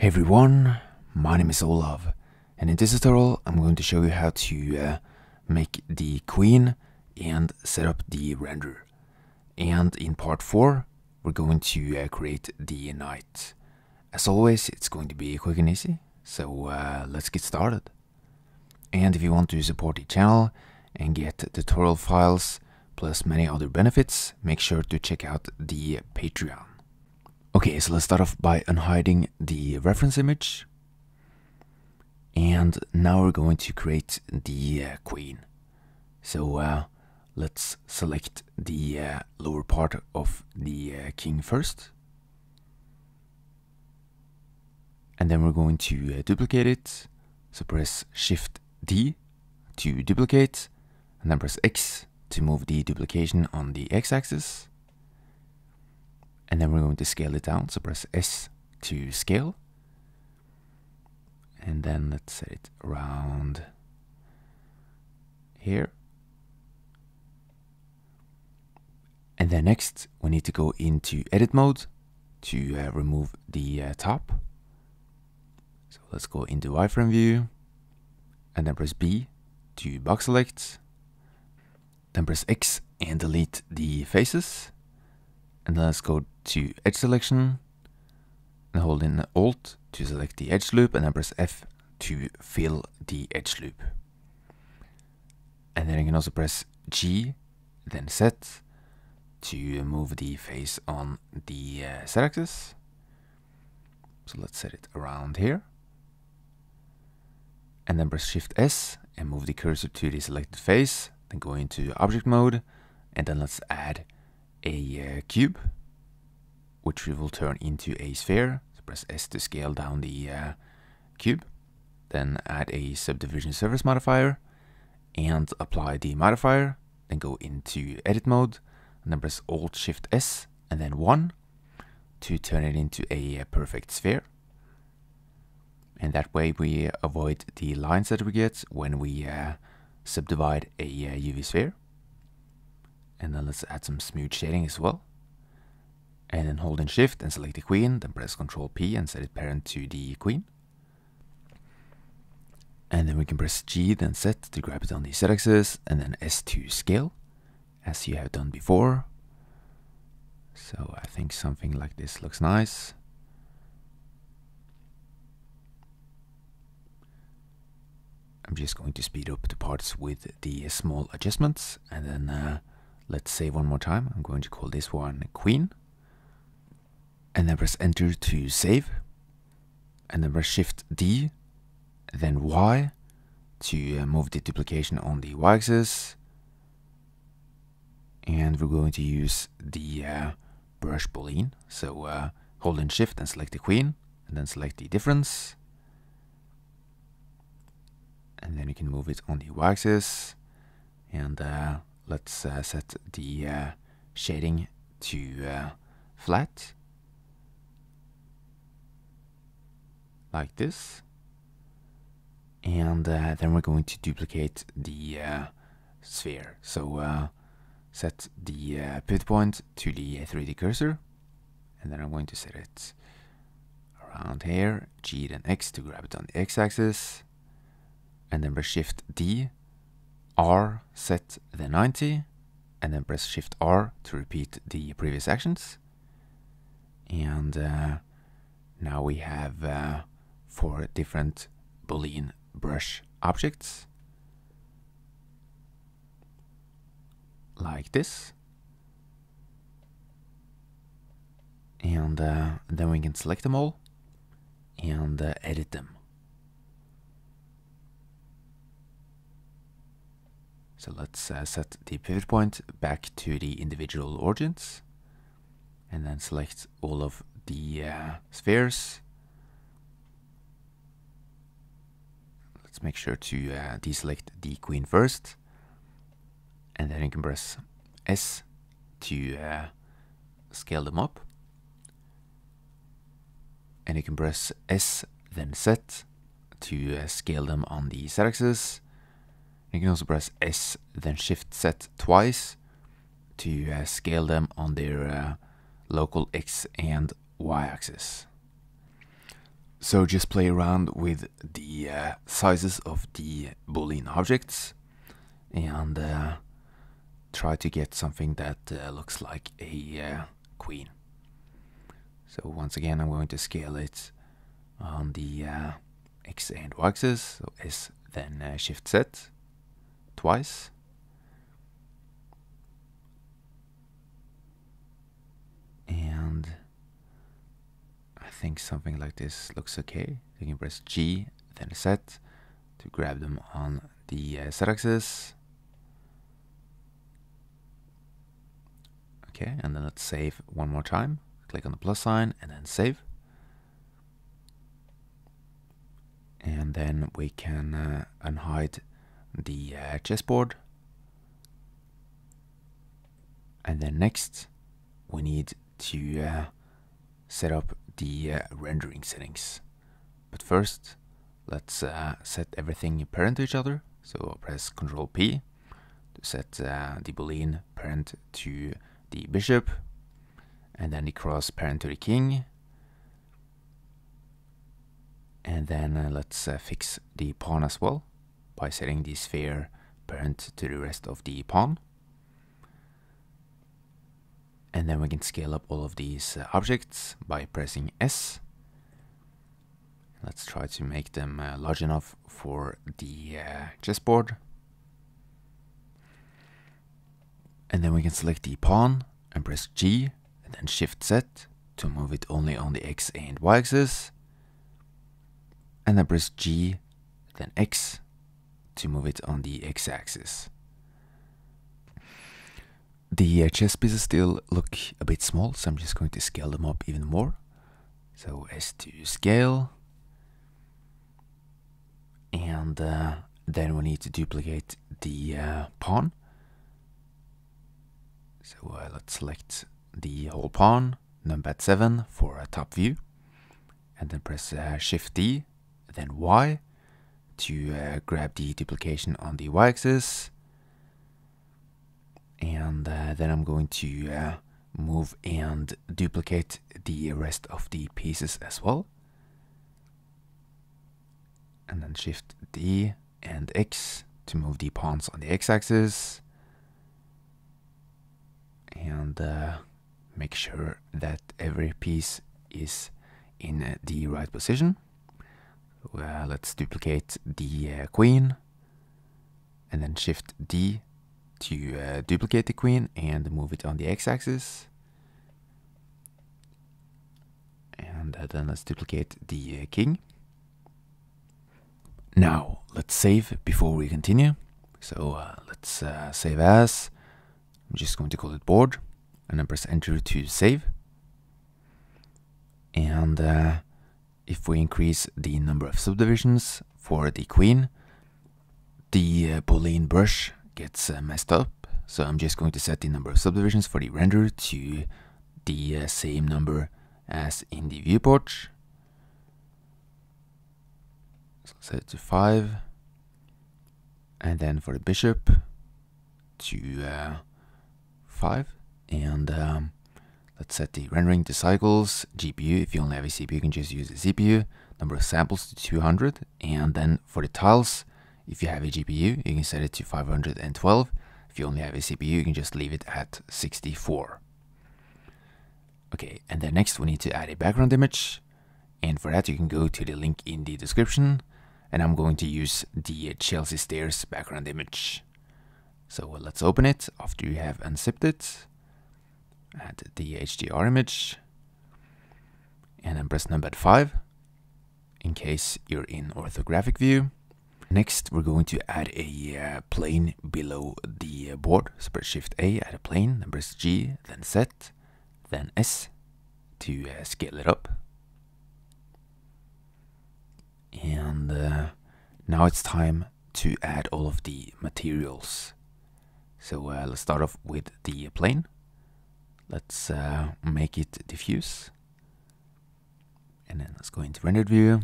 Hey everyone, my name is Olav, and in this tutorial I'm going to show you how to uh, make the queen and set up the render. And in part 4 we're going to uh, create the knight. As always it's going to be quick and easy, so uh, let's get started. And if you want to support the channel and get tutorial files plus many other benefits, make sure to check out the Patreon. Okay, so let's start off by unhiding the reference image. And now we're going to create the uh, queen. So uh, let's select the uh, lower part of the uh, king first. And then we're going to uh, duplicate it. So press Shift D to duplicate, and then press X to move the duplication on the x-axis and then we're going to scale it down. So press S to scale. And then let's set it around here. And then next we need to go into edit mode to uh, remove the uh, top. So let's go into wireframe view. And then press B to box select. Then press X and delete the faces. And then let's go to edge selection and hold in Alt to select the edge loop and then press F to fill the edge loop. And then you can also press G, then Z to move the face on the uh, Z axis. So let's set it around here. And then press Shift S and move the cursor to the selected face. Then go into object mode and then let's add a uh, cube which we will turn into a sphere. So press S to scale down the uh, cube. Then add a subdivision surface modifier and apply the modifier. Then go into edit mode and then press Alt Shift S and then 1 to turn it into a, a perfect sphere. And that way we avoid the lines that we get when we uh, subdivide a uh, UV sphere. And then let's add some smooth shading as well and then hold in shift and select the queen, then press Ctrl P and set it parent to the queen. And then we can press G, then Z to grab it on the Z axis, and then S to scale, as you have done before. So I think something like this looks nice. I'm just going to speed up the parts with the small adjustments, and then uh, let's save one more time. I'm going to call this one Queen and then press enter to save and then press shift D then Y to uh, move the duplication on the y-axis. And we're going to use the uh, brush boolean. So uh, hold in shift and select the queen and then select the difference. And then you can move it on the y-axis. And uh, let's uh, set the uh, shading to flat like this. And uh, then we're going to duplicate the uh, sphere. So uh, set the uh, pivot point to the 3D cursor. And then I'm going to set it around here. G then X to grab it on the X axis. And then press Shift D. R Z the 90. And then press Shift R to repeat the previous actions. And uh, now we have uh, four different Boolean brush objects. Like this. And uh, then we can select them all and uh, edit them. So let's uh, set the pivot point back to the individual origins and then select all of the uh, spheres make sure to uh, deselect the queen first and then you can press S to uh, scale them up. And you can press S then Z to uh, scale them on the z-axis you can also press S then shift Z twice to uh, scale them on their uh, local x and y axis So just play around with the uh, sizes of the Boolean objects and uh, try to get something that uh, looks like a uh, queen. So once again I'm going to scale it on the uh, x and y axis, so S then uh, shift Z twice. And I think something like this looks okay. You can press G, then Z to grab them on the uh, Z axis. Okay, and then let's save one more time. Click on the plus sign and then save. And then we can uh, unhide the uh, chessboard. And then next, we need to uh, set up the uh, rendering settings. But first, let's uh, set everything parent to each other. So press Ctrl P to set uh, the boolean parent to the bishop, and then the cross parent to the king. And then uh, let's uh, fix the pawn as well by setting the sphere parent to the rest of the pawn. And then we can scale up all of these uh, objects by pressing S. Let's try to make them uh, large enough for the uh, chessboard. And then we can select the pawn and press G and then Shift Z to move it only on the X and Y axis. And then press G, then X to move it on the X axis. The uh, chess pieces still look a bit small, so I'm just going to scale them up even more. So S to scale. And uh, then we need to duplicate the uh, pawn. So uh, let's select the whole pawn, numpad 7 for a top view. And then press uh, Shift D, then Y to uh, grab the duplication on the Y axis and uh, then I'm going to uh, move and duplicate the rest of the pieces as well. And then shift D and X to move the pawns on the x-axis. And uh, make sure that every piece is in the right position. Uh, let's duplicate the uh, queen. And then shift D to uh, duplicate the queen and move it on the x-axis. And uh, then let's duplicate the uh, king. Now, let's save before we continue. So uh, let's uh, save as. I'm just going to call it board and then press enter to save. And if we increase the number of subdivisions for the queen, the uh, Boolean brush gets uh, messed up. So I'm just going to set the number of subdivisions for the render to the uh, same number as in the viewport. So set it to 5. And then for the bishop to uh, 5. And um, let's set the rendering to cycles, GPU. If you only have a CPU, you can just use a CPU. Number of samples to 200. And then for the tiles, if you have a GPU, you can set it to 512. If you only have a CPU, you can just leave it at 64. Okay, and then next we need to add a background image. And for that, you can go to the link in the description. And I'm going to use the Chelsea Stairs background image. So let's open it after you have unzipped it. Add the HDR image. And then press numpad 5 in case you're in orthographic view. Next, we're going to add a uh, plane below the uh, board. So press Shift A, add a plane, then press G, then Z, then S to uh, scale it up. And uh, now it's time to add all of the materials. So uh, let's start off with the plane. Let's uh, make it diffuse. And then let's go into rendered view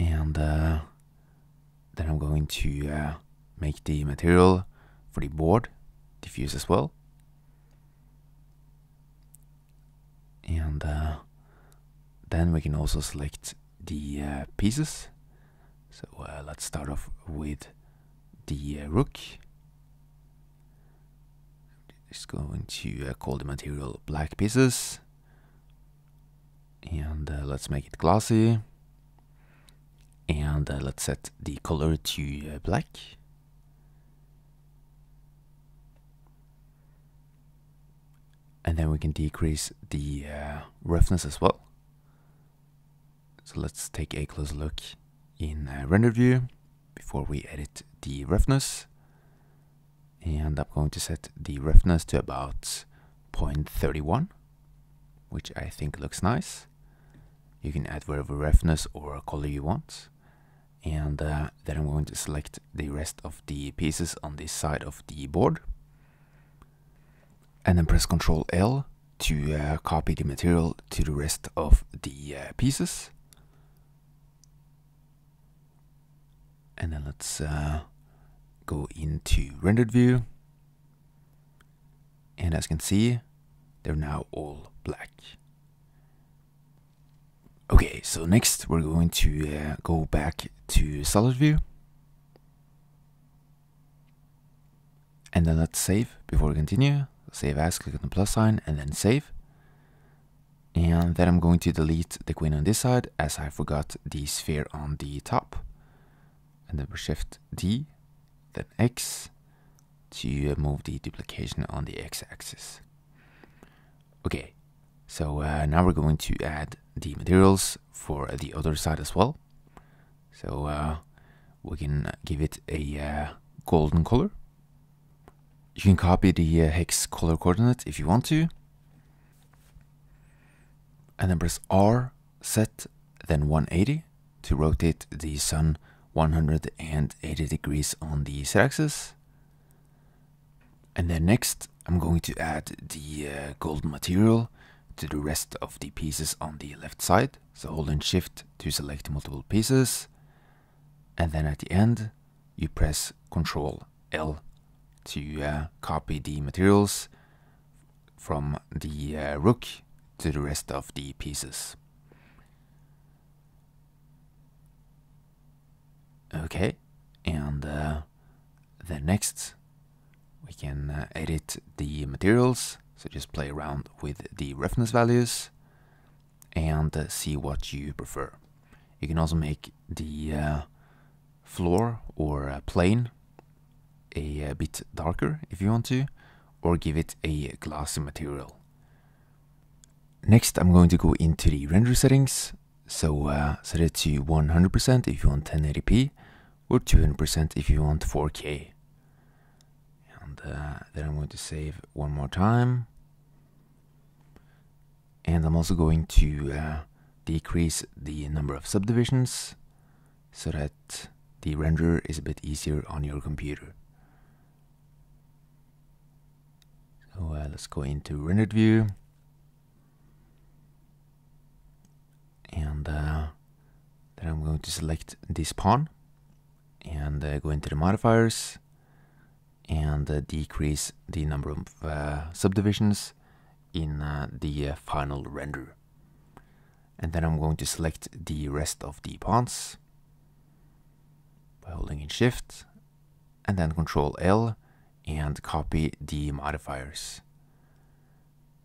and uh, then I'm going to uh, make the material for the board diffuse as well and uh, then we can also select the uh, pieces. So uh, let's start off with the uh, rook. Just going to call the material black pieces. And let's make it glossy. And uh, let's set the color to black. and then we can decrease the uh, roughness as well. So let's take a closer look in uh, render view before we edit the roughness. And I'm going to set the roughness to about 0.31, which I think looks nice. You can add whatever roughness or color you want. And uh, then I'm going to select the rest of the pieces on this side of the board and then press Ctrl L to uh, copy the material to the rest of the uh, pieces. And then let's uh, go into rendered view. And as you can see, they're now all black. Okay, so next we're going to uh, go back to solid view. And then let's save before we continue save as, click on the plus sign, and then save. And then I'm going to delete the queen on this side as I forgot the sphere on the top. And then we shift D, then X to move the duplication on the x-axis. Okay, so uh, now we're going to add the materials for the other side as well. So uh, we can give it a uh, golden color. You can copy the uh, hex color coordinate if you want to. And then press R, Z, then 180 to rotate the sun 180 degrees on the z-axis. And then next, I'm going to add the uh, golden material to the rest of the pieces on the left side. So holding shift to select multiple pieces. And then at the end, you press Ctrl L to uh, copy the materials from the uh, rook to the rest of the pieces. Okay, and uh, then next we can uh, edit the materials, so just play around with the roughness values and uh, see what you prefer. You can also make the uh, floor or plane a, a bit darker if you want to, or give it a glossy material. Next, I'm going to go into the render settings. So uh, set it to 100% if you want 1080p, or 200% if you want 4K. And uh, then I'm going to save one more time. And I'm also going to uh, decrease the number of subdivisions so that the render is a bit easier on your computer. So uh, let's go into rendered view. And uh, then I'm going to select this pawn and uh, go into the modifiers and uh, decrease the number of uh, subdivisions in uh, the final render. And then I'm going to select the rest of the pawns by holding in shift and then control L and copy the modifiers.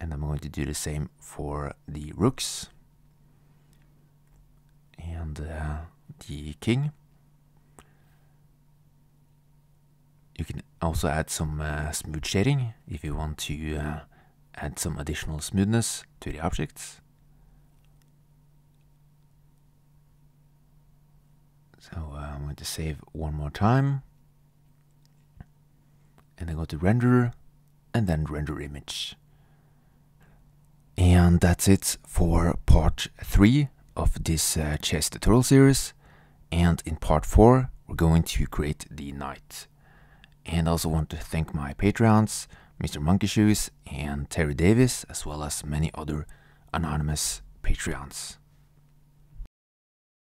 And I'm going to do the same for the rooks and uh, the king. You can also add some uh, smooth shading if you want to uh, add some additional smoothness to the objects. So uh, I'm going to save one more time and then go to render and then render image. And that's it for part 3 of this uh, chess tutorial series. And in part 4, we're going to create the knight. And I also want to thank my Patreons, Mr. Monkey Shoes and Terry Davis, as well as many other anonymous Patreons.